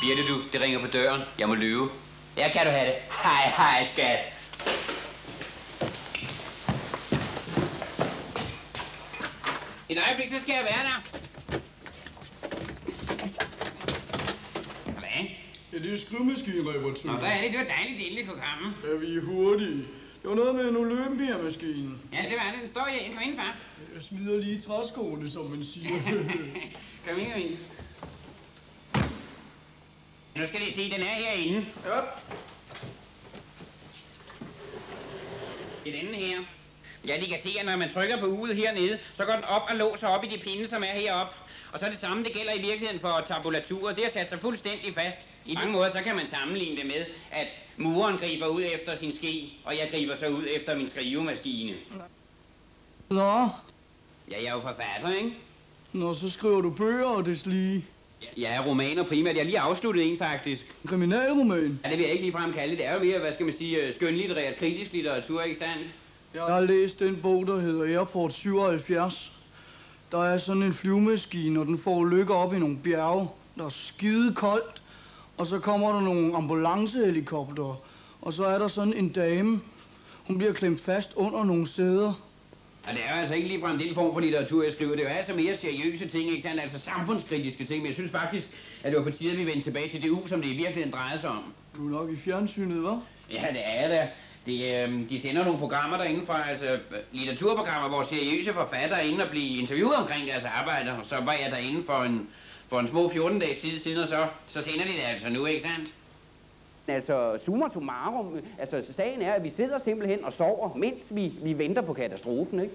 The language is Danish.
Birte, du, det ringer på døren. Jeg må løbe. Ja, kan du have det. Hej, hej, skat. Et øjeblik, så skal jeg være der. Hvad? Ja, det er skrivemaskinereparatør. Nå, der er det. Det var dejligt, det endelig kunne komme. Er vi hurtige? Det var noget med en Olympia-maskine. Ja, det var det. Den står her. Kom ind, far. Jeg smider lige træskoene, som man siger. Kom ind, kom ind. Nu skal I se, den er herinde. ja. I denne her. Ja, de kan se, at når man trykker på uget hernede, så går den op og låser op i de pinde, som er heroppe. Og så er det samme, det gælder i virkeligheden for tabulaturet. Det har sat sig fuldstændig fast. I mange måder, så kan man sammenligne det med, at muren griber ud efter sin ske, og jeg griber så ud efter min skrivemaskine. Nå, Ja, jeg er jo forfatter, ikke? Nå, så skriver du bøger og deslige. Jeg er romaner primært. Jeg har lige afsluttet en, faktisk. Kriminalroman. Ja, det vil jeg ikke ligefrem kalde det. Det er jo mere, hvad skal man sige, øh, skønlitterær, kritisk litteratur, ikke sandt? Jeg har læst den bog, der hedder Airport 77. Der er sådan en flyvemaskine, og den får lykke op i nogle bjerge. Der er skide koldt, og så kommer der nogle ambulancehelikopter. Og så er der sådan en dame. Hun bliver klemt fast under nogle sæder. Og det er jo altså ikke ligefrem den form for litteratur, jeg skriver. Det er jo altså mere seriøse ting, ikke sandt? Altså samfundskritiske ting. Men jeg synes faktisk, at det var på tide, at vi vendte tilbage til det u, som det i virkeligheden drejer sig om. Du er nok i fjernsynet, hva'? Ja, det er jeg da. Det, øh, de sender nogle programmer derindefra, altså litteraturprogrammer, hvor seriøse forfattere er inde og blive interviewet omkring deres arbejde. Og så var jeg derinde for en, for en små 14 dages tid siden, og så, så sender de det altså nu, ikke sandt? Altså, summa summarum, altså sagen er, at vi sidder simpelthen og sover, mens vi, vi venter på katastrofen, ikke?